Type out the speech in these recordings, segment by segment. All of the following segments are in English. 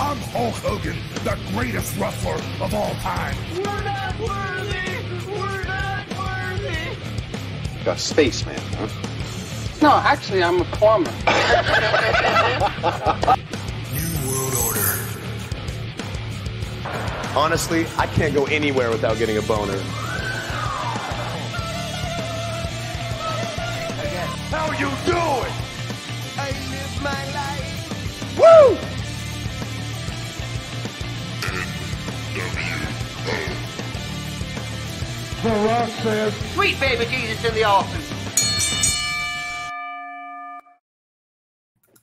I'm Hulk Hogan, the greatest wrestler of all time. We're not worthy! We're not worthy! A spaceman, huh? No, actually, I'm a plumber. New World Order. Honestly, I can't go anywhere without getting a boner. How you doing? Sweet baby Jesus in the office.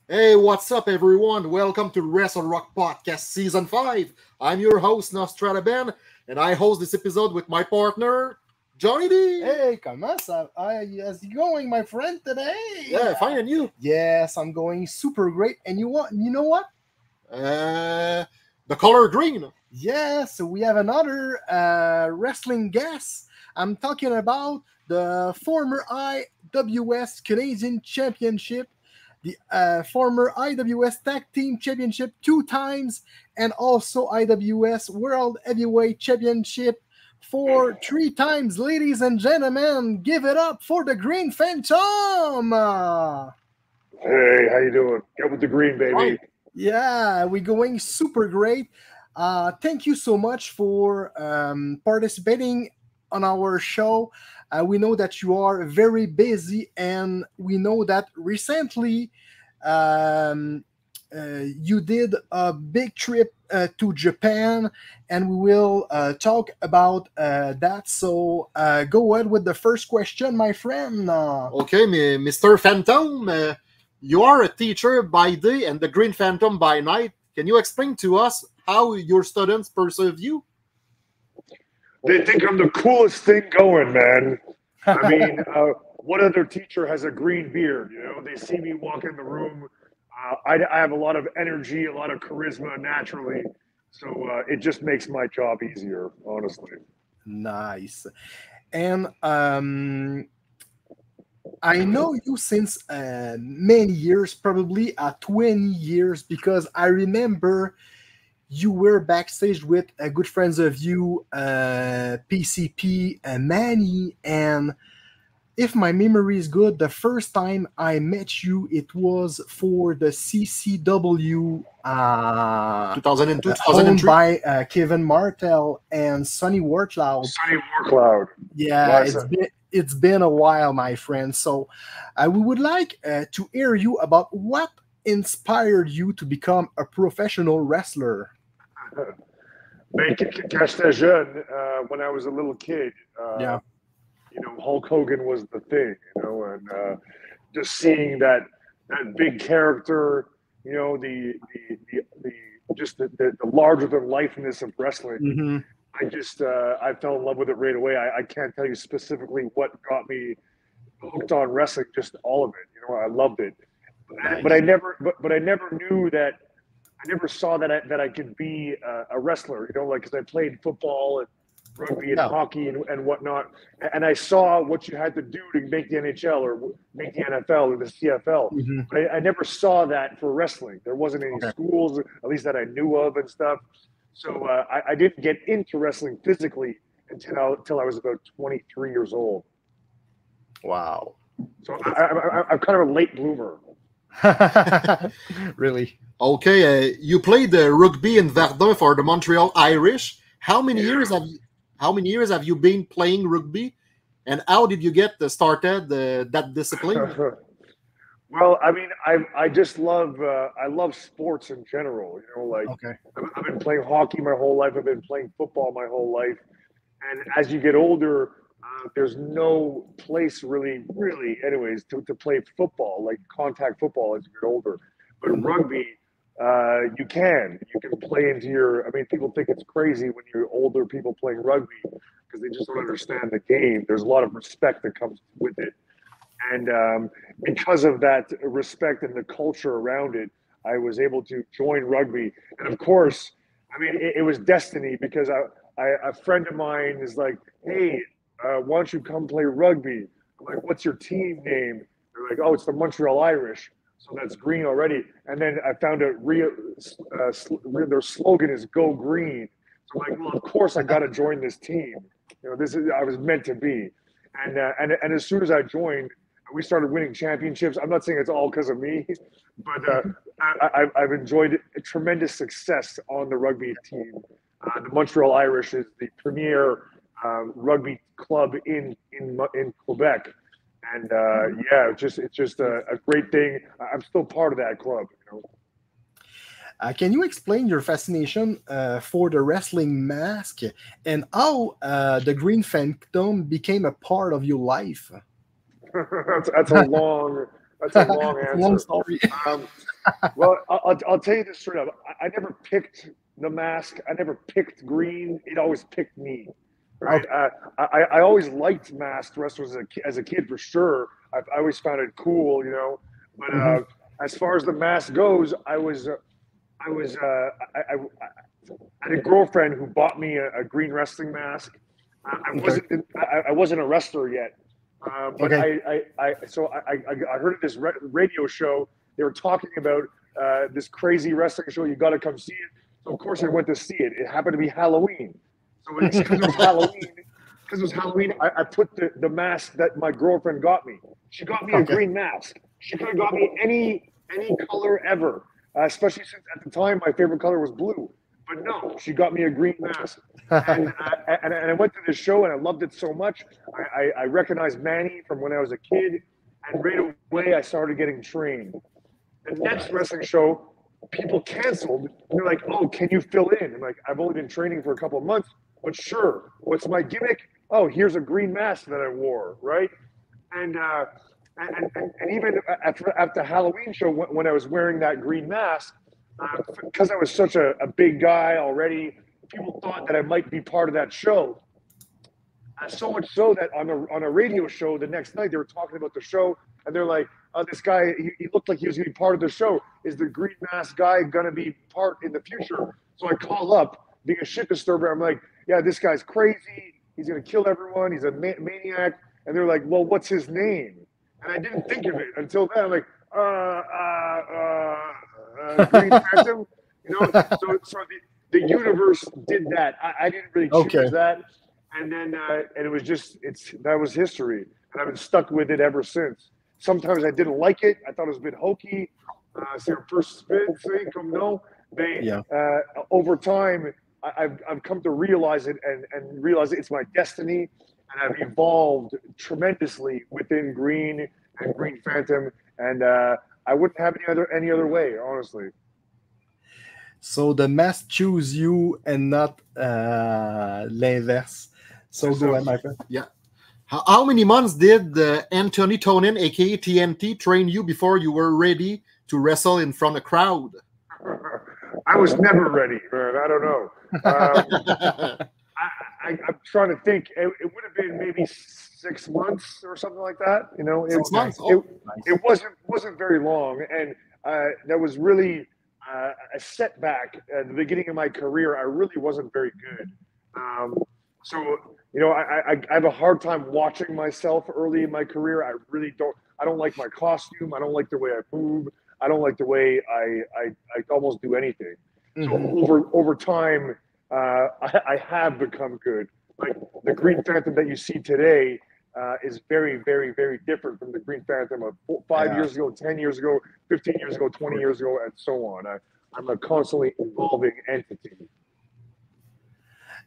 Hey, what's up, everyone? Welcome to WrestleRock Podcast Season 5. I'm your host, Nostrada Ben, and I host this episode with my partner, Johnny D. Hey, comment ça? How's it going, my friend, today? Yeah, fine, and you? Yes, I'm going super great. And you want, you know what? Uh, the color green. Yes, so we have another uh, wrestling guest. I'm talking about the former IWS Canadian Championship, the uh, former IWS Tag Team Championship two times, and also IWS World Heavyweight Championship for three times. Ladies and gentlemen, give it up for the Green Phantom. Hey, how you doing? Get with the green, baby. Fine. Yeah, we're going super great. Uh, thank you so much for um, participating on our show. Uh, we know that you are very busy, and we know that recently um, uh, you did a big trip uh, to Japan, and we will uh, talk about uh, that. So uh, go ahead with the first question, my friend. Okay, Mr. Phantom, you are a teacher by day and the Green Phantom by night. Can you explain to us how your students perceive you? They think I'm the coolest thing going, man. I mean, uh, what other teacher has a green beard? You know, they see me walk in the room. Uh, I, I have a lot of energy, a lot of charisma naturally. So uh, it just makes my job easier, honestly. Nice. And um, I know you since uh, many years, probably uh, 20 years, because I remember you were backstage with uh, good friends of you, uh, PCP, and Manny. And if my memory is good, the first time I met you, it was for the CCW. Uh, 2002, 2003. by uh, Kevin Martel and Sonny Warcloud. Sunny Warcloud. Yeah, Yes, it's sir. been it's been a while, my friend. So, uh, we would like uh, to hear you about what inspired you to become a professional wrestler. Man, K- K- Quand j'étais jeune, uh, when I was a little kid, uh, Yeah. you know, Hulk Hogan was the thing, you know, and uh, just seeing that that big character, you know, the the the, the just the, the, the larger than lifeness of wrestling. Mhm. I just uh, I fell in love with it right away. I, I can't tell you specifically what got me hooked on wrestling, just all of it. You know, I loved it, but I never but, but I never knew that I never saw that I, that I could be a, a wrestler. You know, like because I played football and rugby and No. hockey and, and whatnot, and I saw what you had to do to make the NHL or make the NFL or the CFL. Mhm. I, I never saw that for wrestling. There wasn't any Okay. schools, at least that I knew of, and stuff. So uh, I, I didn't get into wrestling physically until until I was about 23 years old. Wow. So I, I, I, I'm kind of a late bloomer. really? Okay, uh, you played uh, rugby in Verdun for the Montreal Irish. How many years have you, how many years have you been playing rugby, and how did you get uh, started uh, that discipline? well, I mean, I I just love uh, I love sports in general. You know, like Okay. I've I've been playing hockey my whole life. I've been playing football my whole life. And as you get older, uh, there's no place really, really, anyways, to, to play football, like contact football as you get older. But rugby, uh, you can. You can play into your. I mean, people think it's crazy when you're older people playing rugby because they just don't understand the game. There's a lot of respect that comes with it. And um, because of that respect and the culture around it, I was able to join rugby. And of course, I mean, it, it was destiny because I, I, a friend of mine is like, hey, uh, why don't you come play rugby? I'm like, what's your team name? They're like, oh, it's the Montreal Irish. So that's green already. And then I found out Rio, uh, their slogan is "Go Green." So I'm like, well, of course I got to join this team. You know, this is I was meant to be. And uh, and and as soon as I joined, we started winning championships. I'm not saying it's all because of me, but uh, I, have enjoyed tremendous success on the rugby team. Uh, the Montreal Irish is the premier uh, rugby club in in in Quebec, and uh, yeah, it's just it's just a, a, great thing. I'm still part of that club. You know? Uh, can you explain your fascination uh, for the wrestling mask and how uh, the Green Phantom became a part of your life? that's, that's, a long, that's a long answer. long story. Um, well, I'll, I'll, tell you this straight up. I, I, never picked the mask. I never picked green. It always picked me. Right. Uh, I, I always liked masked wrestlers as a, as a kid for sure. I, I always found it cool, you know. But mm-hmm. Uh, as far as the mask goes, I was uh, I was uh, I, I, I, had a girlfriend who bought me a, a green wrestling mask. I, I wasn't I, I, wasn't a wrestler yet, uh, but okay. I, I, I so I, I heard this radio show. They were talking about uh, this crazy wrestling show. You got to come see it. So of course I went to see it. It happened to be Halloween. So because it was Halloween, because it was Halloween, I, I, put the, the mask that my girlfriend got me. She got me okay. a green mask. She could have got me any any color ever uh, especially since at the time my favorite color was blue. But no, she got me a green mask. and, I, and, and, I went to the show and I loved it so much. I, I, I recognized Manny from when I was a kid. And right away, I started getting trained. The next wrestling show, people canceled. And they're like, oh, can you fill in? I'm like, I've only been training for a couple of months, but sure. What's my gimmick? Oh, here's a green mask that I wore, right? And uh, and, and, and even after, the Halloween show, when, when I was wearing that green mask, because uh, I was such a, a, big guy already, people thought that I might be part of that show. Uh, so much so that on a on a radio show the next night they were talking about the show and they're like, oh, "This guy, he, he looked like he was to be part of the show. Is the green mask guy going to be part in the future?" So I call up, being a shit disturber. I'm like, "Yeah, this guy's crazy. He's going to kill everyone. He's a ma- maniac." And they're like, "Well, what's his name?" and I didn't think of it until then. I'm like, uh, uh, uh, uh Green Phantom, you know. So, so the, the universe did that. I, I didn't really choose okay. that, and then uh, and it was just it's that was history, and I've been stuck with it ever since. Sometimes I didn't like it. I thought it was a bit hokey. Uh, c'est first spin thing, come no. They yeah. uh, over time, I, have I've come to realize it and and realize it's my destiny and I've evolved tremendously within Green and Green Phantom, and uh, I wouldn't have any other any other way, honestly. So the mask choose you and not uh, l'inverse. So, so go ahead, my friend. Yeah. How, how many months did uh, Anthony Tonin, aka TNT, train you before you were ready to wrestle in front of a crowd? I was never ready, man. I don't know. Um, I, am trying to think. It, it, would have been maybe six months or something like that. You know, it, six months. Oh, it, nice. it, wasn't wasn't very long, and uh, that was really uh, a setback at the beginning of my career. I really wasn't very good. Um, so you know, I, I, I have a hard time watching myself early in my career. I really don't. I don't like my costume. I don't like the way I move. I don't like the way I I, I almost do anything. Mm-hmm. So over over time uh, I, I, have become good. Like the Green Phantom that you see today uh, is very, very, very different from the Green Phantom of four, five yeah. years ago, 10 years ago, 15 years ago, 20 years ago, and so on. I, I'm a constantly evolving entity.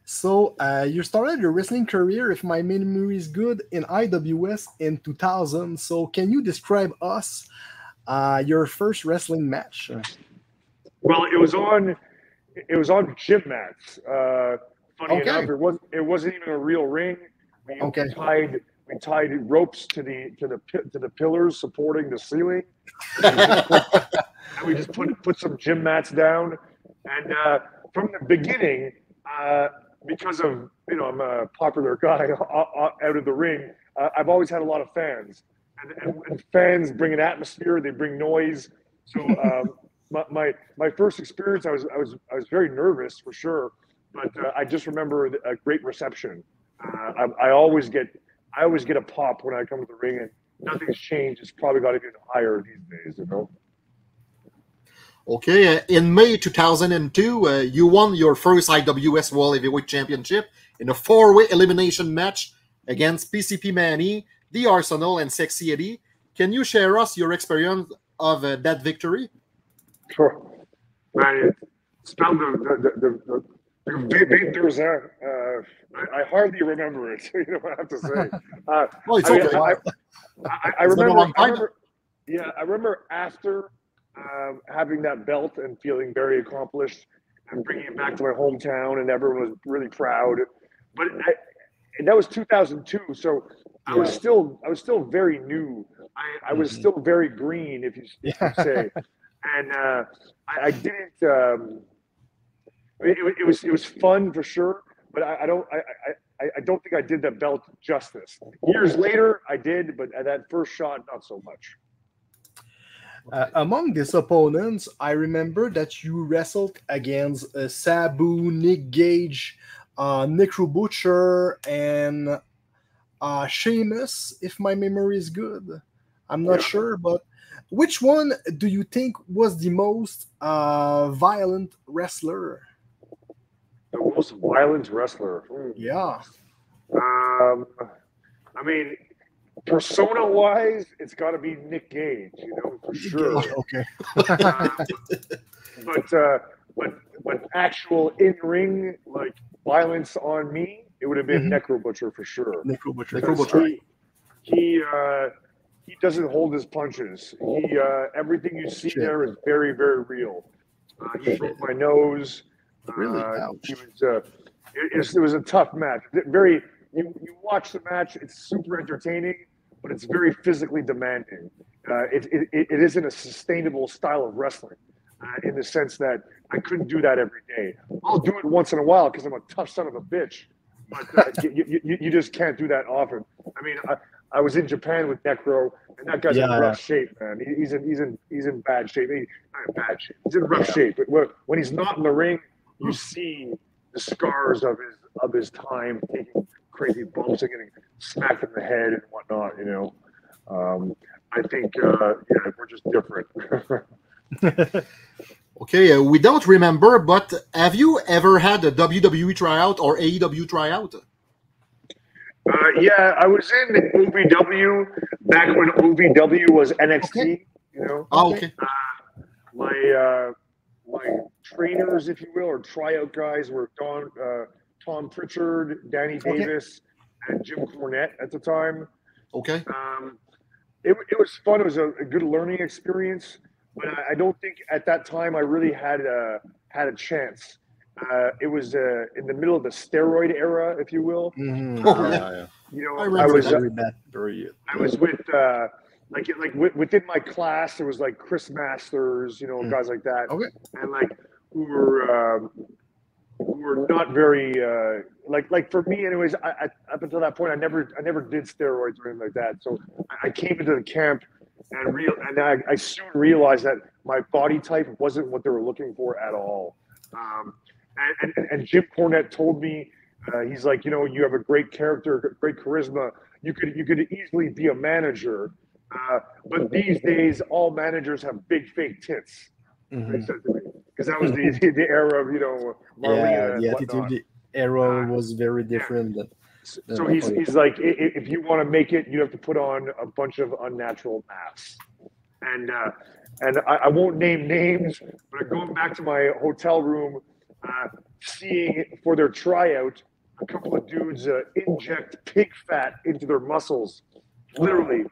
So uh, you started your wrestling career, if my memory is good, in IWS in 2000. So can you describe us uh, your first wrestling match? Well, it was on it was on gym mats. Uh, funny okay. enough, it was it wasn't even a real ring. We okay. tied we tied ropes to the to the to the pillars supporting the ceiling, and we just put, we just put, put some gym mats down. And uh, from the beginning, uh, because of you know I'm a popular guy out of the ring, uh, I've always had a lot of fans, and, and, and, fans bring an atmosphere. They bring noise. So um, my, my, my first experience, I was I was I was very nervous for sure, but uh, I just remember a great reception. Uh, I, I, always get I always get a pop when I come to the ring, and nothing's changed. It's probably got even higher these days, you know. Okay, uh, in May 2002, uh, you won your first IWS World Heavyweight Championship in a four-way elimination match against PCP Manny, The Arsenal, and Sexy Eddie. Can you share us your experience of uh, that victory? Sure. Man, spelled the the the, the, the Uh, I, I hardly remember it. You know what I have to say. Uh, Oh, it's I, mean, okay. I, I, I It's remember. I remember yeah, I remember after um, having that belt and feeling very accomplished and bringing it back to my hometown, and everyone was really proud. But I, and that was 2002, so I was still I was still very new. I, I was Mhm. still very green, if you, if you say. And uh, I, I didn't. Um, it, it, it was it was fun for sure, but I, I don't I, I, I don't think I did the belt justice. Years later, I did, but at that first shot, not so much. Uh, among these opponents, I remember that you wrestled against uh, Sabu, Nick Gage, uh, Necro Butcher, and uh, Sheamus, if my memory is good. I'm not Yeah. sure, but which one do you think was the most uh, violent wrestler? The most violent wrestler. Hmm. Yeah. Um, I mean, persona wise, it's got to be Nick Gage, you know, for sure. Okay. Uh, but uh, but but actual in ring like violence on me, it would have been Mhm. Necro Butcher for sure. Necro Butcher. Necro Butcher. He he, uh, he doesn't hold his punches. He uh, everything you see there is very very real. Uh, he broke my nose. Really? Uh, he was, uh, it, it was- a tough match. Very you, you watch the match, it's super entertaining, but it's very physically demanding. Uh, it, it, it isn't a sustainable style of wrestling. Uh, in the sense that I couldn't do that every day. I'll do it once in a while because I'm a tough son of a bitch, but uh, you, you, you, you just can't do that often. I mean, I, I was in Japan with Necro, and that guy's Yeah. in rough shape, man. He, he's in he's in he's in bad shape. He, not in bad shape. He's in rough shape. But when, when he's not in the ring, you see the scars of his of his time taking crazy bumps and getting smacked in the head and whatnot. You know, um, I think uh, yeah, we're just different. Okay, uh, we don't remember, but have you ever had a WWE tryout or AEW tryout? Uh, yeah, I was in OVW back when OVW was NXT. You know, Oh, okay. my uh, my trainers, if you will, or tryout guys were Don, uh, Tom Pritchard, Danny Okay. Davis, and Jim Cornette at the time. Okay. Um, it, it was fun. It was a, a good learning experience, but I, I don't think at that time I really had a had a chance. Uh, it was uh, in the middle of the steroid era, if you will. Mhm. Oh, Yeah, yeah. yeah. You know, I I, was that. uh, Very. I was with uh, like like wi- within my class there was like Chris Masters, you know, Mm. guys like that, Okay. and like who were um, who were not very uh, like like for me anyways. I, I up until that point I never I never did steroids or anything like that. So I, I came into the camp and real and I, I soon realized that my body type wasn't what they were looking for at all. Um, and, and, and Jim Cornette told me uh, he's like, you know, you have a great character, great charisma. You could you could easily be a manager, uh, but these days all managers have big fake tits. Mhm. Because that was the, the, era of you know Marlena Yeah, the attitude era Uh, was very different. than- So he's, he's like, "I- i- if you want to make it, you have to put on a bunch of unnatural masks. And uh, and I, I won't name names, but going back to my hotel room, uh, seeing for their tryout, a couple of dudes uh, inject pig fat into their muscles. Literally,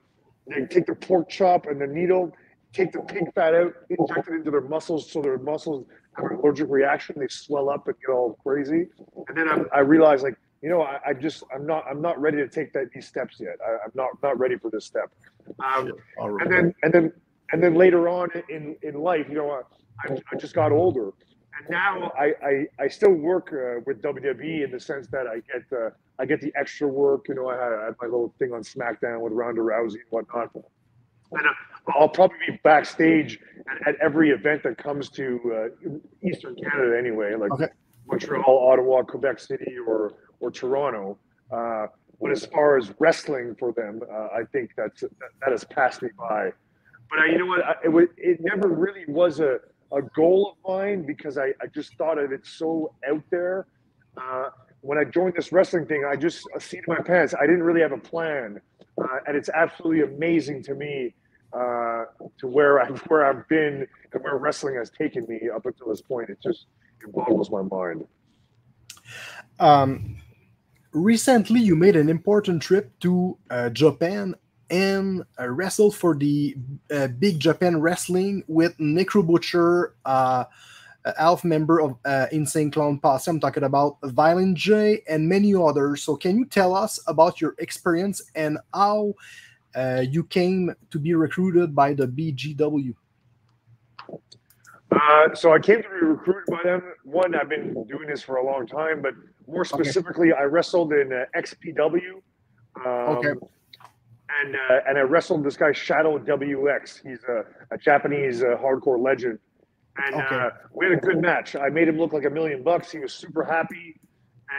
they take the pork chop and the needle, take the pig fat out, inject it into their muscles, so their muscles have an allergic reaction. They swell up and get all crazy. And then I, I realized, like, you know, I, I just I'm not I'm not ready to take that these steps yet. I, I'm not not ready for this step. Um, and then and then and then later on in in life, you know, I, I just got older, now I I, I still work uh, with WWE in the sense that I get uh, I get the extra work. You know, I had, I had my little thing on SmackDown with Ronda Rousey and whatnot. And uh, I'll probably be backstage at, at every event that comes to uh, Eastern Canada anyway, like Okay. Montreal, Ottawa, Quebec City, or or Toronto. Uh, but as far as wrestling for them, uh, I think that's that, that has passed me by. But I, you know what? I, it, was, it never really was a, a goal of mine because I, I just thought of it so out there. Uh, when I joined this wrestling thing, I just a my pants. I didn't really have a plan, uh, and it's absolutely amazing to me uh, to where I've where I've been and where wrestling has taken me up until this point. It just it boggles my mind. Um, recently, you made an important trip to uh, Japan and uh, wrestled for the uh, Big Japan Wrestling with Necro Butcher, uh, Alf member of uh, Insane Clown Posse. I'm talking about Violent J and many others. So, can you tell us about your experience and how uh, you came to be recruited by the BJW? Uh, so I came to be recruited by them. One, I've been doing this for a long time, but more specifically, okay. I wrestled in uh, XPW. Um, okay. And uh, and I wrestled this guy Shadow WX. He's a, a Japanese uh, hardcore legend, and okay. Uh, we had a good match. I made him look like a million bucks. He was super happy.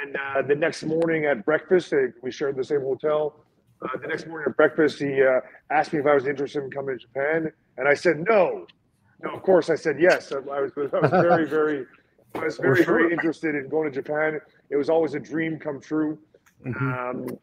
And uh, the next morning at breakfast, we shared the same hotel. the next morning at breakfast, he asked me if I was interested in coming to Japan, and I said no. No, of course I said yes. I, I was, I was very, very, I was very, very interested in going to Japan. It was always a dream come true. Mm-hmm. Um,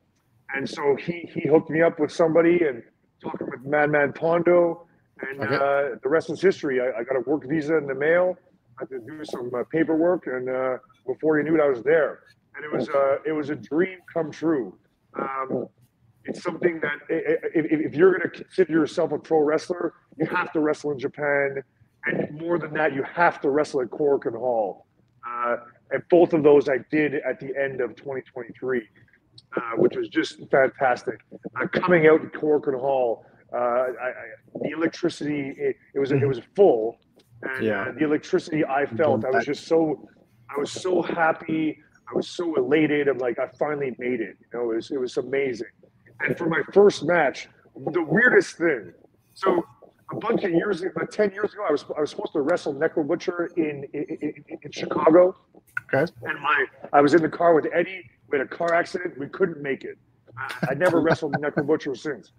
and so he he hooked me up with somebody and talking with Madman Pondo, and okay. uh, the rest is history. I, I, got a work visa in the mail. I had to do some uh, paperwork, and uh, before you knew it, I was there. And it was uh, it was a dream come true. Um, it's something that if, if you're going to consider yourself a pro wrestler, you have to wrestle in Japan, and more than that, you have to wrestle at Korakuen Hall. Uh, and both of those I did at the end of 2023, uh, which was just fantastic. Uh, coming out in Korakuen Hall, uh, I, I, the electricity it, it, was it was full, and yeah. Uh, the electricity I felt, I was just so I was so happy. I was so elated. I'm like, I finally made it. You know, it was, it was amazing. And for my first match, the weirdest thing. So a bunch of years ago, about 10 years ago, I was I was supposed to wrestle Necro Butcher in in, in, in Chicago. Okay. And my I was in the car with Eddie. We had a car accident. We couldn't make it. I, I never wrestled Necro Butcher since.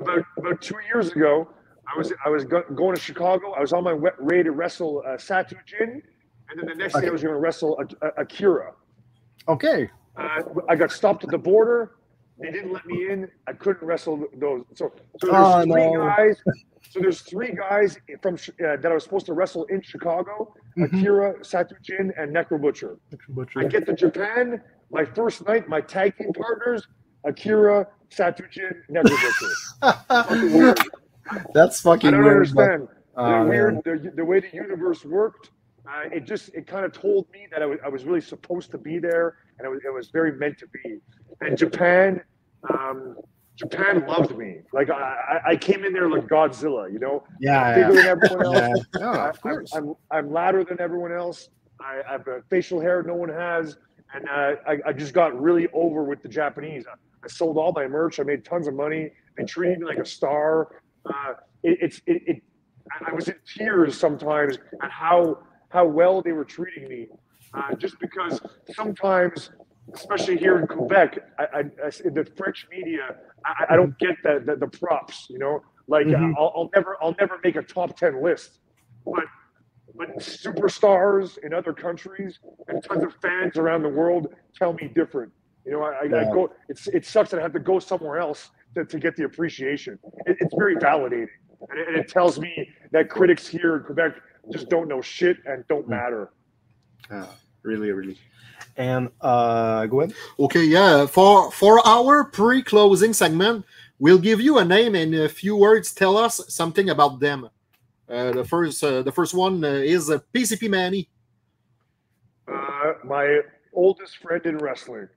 About about two years ago, I was I was go, going to Chicago. I was on my way to wrestle uh, Satu Jin, and then the next okay. day I was going to wrestle Akira. Okay. Uh, I got stopped at the border. They didn't let me in. I couldn't wrestle those. So, so there's oh, three no. guys. So there's three guys from uh, that I was supposed to wrestle in Chicago: mm-hmm. Akira, Satujin, and Necro Butcher. Necro Butcher. I get to Japan. My first night, my tag team partners: Akira, Satujin, Necro Butcher. That's fucking. I don't weird, understand. But, oh, weird. The, the, way the universe worked. Uh, it just it kind of told me that I was, I was really supposed to be there, and it was, it was very meant to be. And Japan, um, Japan loved me. Like I, I came in there like Godzilla, you know. Yeah, bigger yeah. than everyone else. yeah. of course. I, am I'm, I'm louder than everyone else. I, I have a facial hair no one has, and uh, I, I just got really over with the Japanese. I, I, sold all my merch. I made tons of money. They treated me like a star. Uh, it, it's it, it. I was in tears sometimes at how how well they were treating me. Uh, just because sometimes especially here in Quebec, I, I, I the French media, I, I don't get the, the, the props. You know, like mm-hmm. I'll, I'll never I'll never make a top ten list, but but superstars in other countries and tons of fans around the world tell me different. You know, I, yeah. I go. It's it sucks that I have to go somewhere else to, to get the appreciation. It, it's very validating, and it, and it, tells me that critics here in Quebec just don't know shit and don't mm. matter. Yeah, really, really. And uh, go ahead. Okay, yeah. For for our pre-closing segment, we'll give you a name and a few words. Tell us something about them. Uh, the first uh, the first one uh, is uh, PCP Manny. Uh, my oldest friend in wrestling.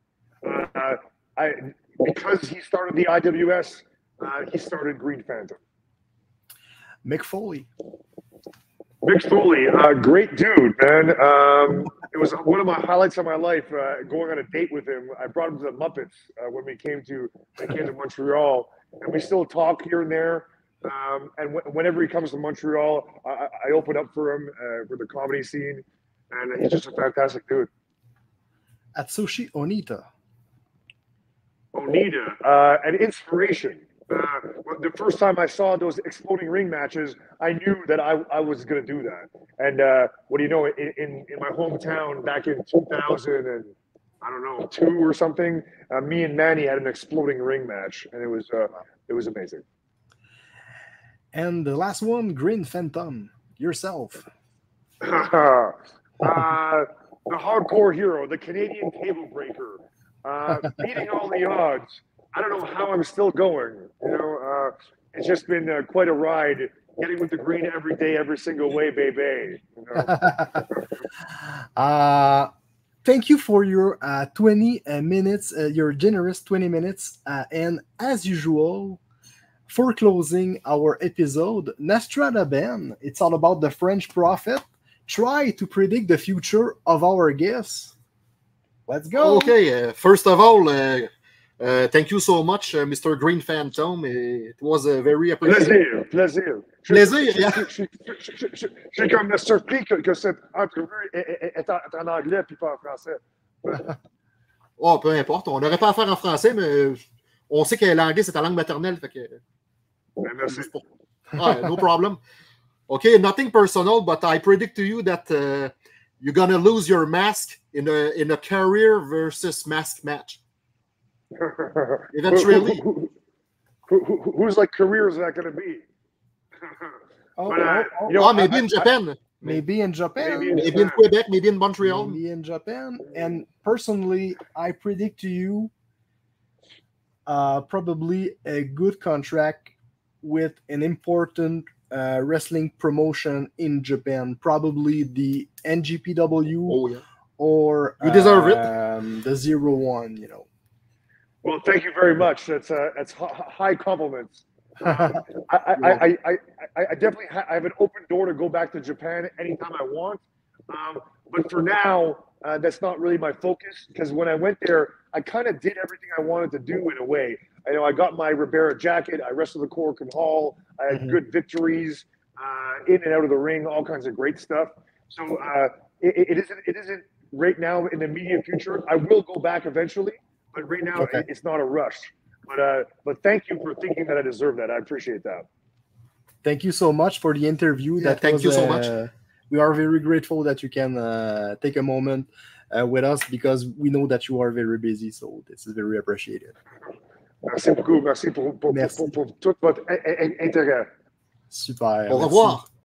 Uh, I because he started the IWS, uh, he started Green Phantom. Mick Foley. Mick Foley, uh, great dude, man. Um, it was one of my highlights of my life uh, going on a date with him. I brought him to the Muppets uh, when we came to I came to Montreal, and we still talk here and there. Um, and w- whenever he comes to Montreal, I, I open up for him uh, for the comedy scene, and he's just a fantastic dude. Atsushi Onita. Onita, uh, an inspiration. uh, the first time I saw those exploding ring matches, I knew that I, I was going to do that. And uh, what do you know? In, in, in my hometown back in 2000 and I don't know two or something, uh, me and Manny had an exploding ring match, and it was uh, it was amazing. And the last one, Green Phantom, yourself. uh, the hardcore hero, the Canadian cable breaker, uh, beating all the odds. I don't know how I'm still going. You know, uh, it's just been uh, quite a ride getting with the green every day, every single way, baby. You know? uh, thank you for your uh, 20 uh, minutes, uh, your generous 20 minutes. Uh, and as usual, for closing our episode, Nostradaben, it's all about the French prophet. Try to predict the future of our guests. Let's go. Okay, uh, first of all, uh, uh, thank you so much, uh, Mr. Green Phantom. It was a very Plaisir, plaisir. Plaisir. Je- J'ai comme surpris que, que cette entrevue est, est- est en, est en anglais puis pas en français. Oh, peu importe. On n'aurait pas à faire en français, mais on sait que l'anglais, c'est ta langue maternelle. Fait que... Mais merci. Ah, no problem. Okay, nothing personal, but I predict to you that uh, you're gonna lose your mask in a in a career versus mask match. Eventually. Who, who, who, who- like career is that going to be? Oh, But, uh, oh, you know, Ah, maybe I- in Japan, maybe in Japan. Maybe in- maybe in Quebec, maybe in Montreal. Maybe in Japan. And personally, I predict to you uh, probably a good contract with an important uh, wrestling promotion in Japan, probably the NJPW Oh yeah. or You deserve it. um, the Zero One. You know. Well, thank you very much. That's uh, that's high compliments. I, I, I, I, I, I definitely ha- I have an open door to go back to Japan anytime I want. Um, but for now, uh, that's not really my focus because when I went there, I kind of did everything I wanted to do in a way. I know I got my Ribera jacket. I wrestled the Korakuen Hall. I had Mhm. good victories uh, in and out of the ring, all kinds of great stuff. So uh, it, it isn't it isn't right now in the immediate future. I will go back eventually, but right now Okay. it- it's not a rush. But uh, but thank you for thinking that I deserve that. I appreciate that. Thank you so much for the interview. Yeah, that thank was, you so much. We are very grateful that you can uh, take a moment uh, with us because we know that you are very busy. So this is very appreciated. Merci beaucoup. Merci pour, pour, Merci. pour, pour tout votre in- in- intérêt. Super. Au merci. revoir.